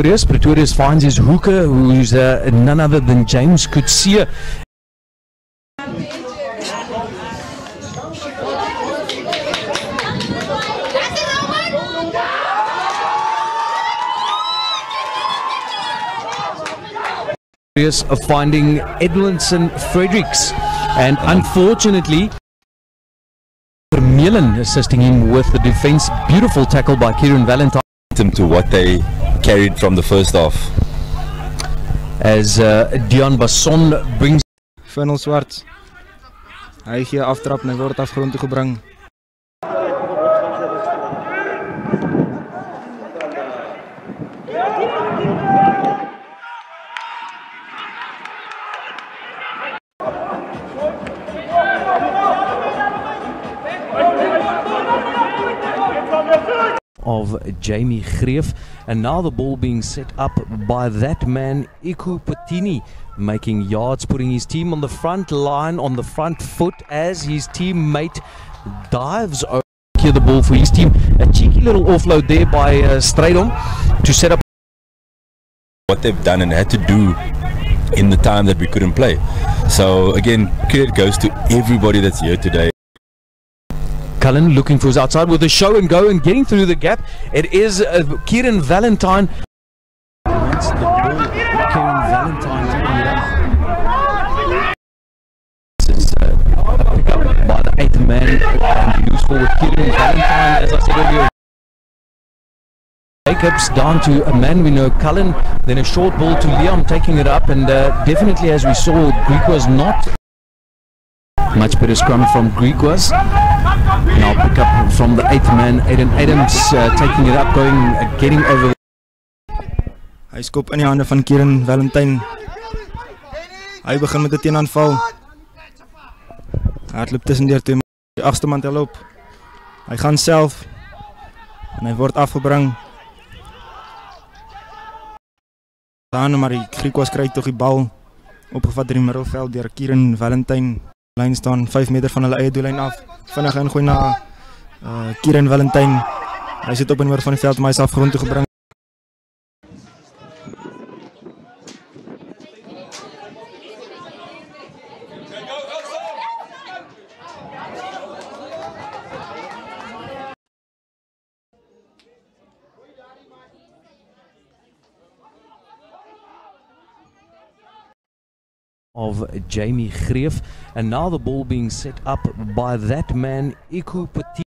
Pretorius. Pretorius finds his hooker, who's uh, none other than James Kutsia. Of finding Edwinson Fredericks. And unfortunately, Vermeulen assisting him with the defense. Beautiful tackle by Keran Valentyn. to what they carried from the first half. as uh, Dion Basson brings Funnel Swart. Hy gee aftrap en hy word afgrond toe gebring. Of Jamie Greef and now the ball being set up by that man Iku Patini making yards putting his team on the front line on the front foot as his teammate dives over here the ball for his team a cheeky little offload there by uh, Strydom to set up What they've done and had to do in the time that we couldn't play. So again, credit goes to everybody that's here today. Cullen looking for his outside with a show and go and getting through the gap. It is uh, Keran Valentyn. A man loose forward Keran Valentyn, as I said. Jacobs down to a man we know, Cullen. Then a short ball to Liam taking it up, and uh, definitely, as we saw, Greek was not much better scrum from Greek was. Now pick up from the eighth man, Aiden Adams, uh, taking it up, going, uh, getting over. Hy skop in die hande van Kieran Valentine. Hy begin met 'n teenaanval. Hardloop tussendeur twee man. Die agste man tel op. Hy gaan self en hy word afgebring. Dan maar die Griekwas kry tog die bal opgevat deur die middelveld deur Kieran Valentine. Lyn staan 5 meter van hulle eie doellyn af. Vinnig ingooi na uh Kieran Valentine. Hy sit op en oor van die veld maar hy's afgrond toe gebring. Of Jamie Greef. And now the ball being set up by that man Iku Petit